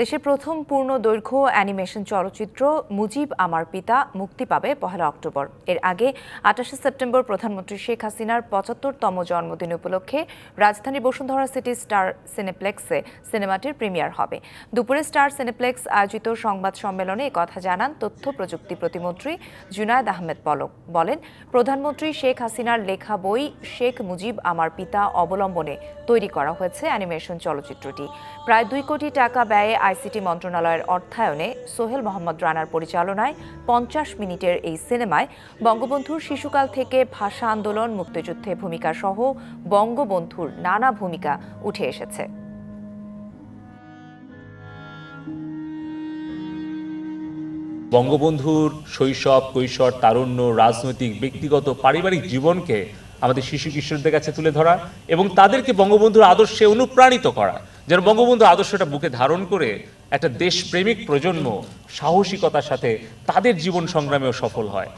দেশের প্রথম পূর্ণ দৈর্ঘ্য অ্যানিমেশন চলচ্চিত্র মুজিব আমার পিতা মুক্তি পাবে পহেলা অক্টোবর। এর আগে আঠাশে সেপ্টেম্বর প্রধানমন্ত্রী শেখ হাসিনার পঁচাত্তরতম জন্মদিন উপলক্ষে রাজধানীর বসুন্ধরা সিটি স্টার সিনেপ্লেক্সে সিনেমাটির প্রিমিয়ার হবে। দুপুরে স্টার সিনেপ্লেক্স আয়োজিত সংবাদ সম্মেলনে কথা জানান তথ্য প্রযুক্তি প্রতিমন্ত্রী জুনায়দ আহমেদ পলক। বলেন, প্রধানমন্ত্রী শেখ হাসিনার লেখা বই শেখ মুজিব আমার পিতা অবলম্বনে তৈরি করা হয়েছে অ্যানিমেশন চলচ্চিত্রটি। প্রায় দুই কোটি টাকা ব্যয়ে আইসিটি মন্ত্রণালয়ের অর্থায়নে সোহেল মোহাম্মদ রানার পরিচালনায় পঞ্চাশ মিনিটের এই সিনেমায় বঙ্গবন্ধুর শিশুকাল থেকে ভাষা আন্দোলন, মুক্তিযুদ্ধে ভূমিকা সহ বঙ্গবন্ধুর নানা ভূমিকা উঠে এসেছে। বঙ্গবন্ধুর শৈশব, কৈশোর, তারুণ্য, রাজনৈতিক, ব্যক্তিগত, পারিবারিক জীবনকে আমাদের শিশু কিশোরদের কাছে তুলে ধরা এবং তাদেরকে বঙ্গবন্ধুর আদর্শে অনুপ্রাণিত করা। যেন বঙ্গবন্ধু আদর্শটা বুকে ধারণ করে একটা দেশপ্রেমিক প্রজন্ম সাহসিকতার সাথে তাদের জীবন সংগ্রামেও সফল হয়।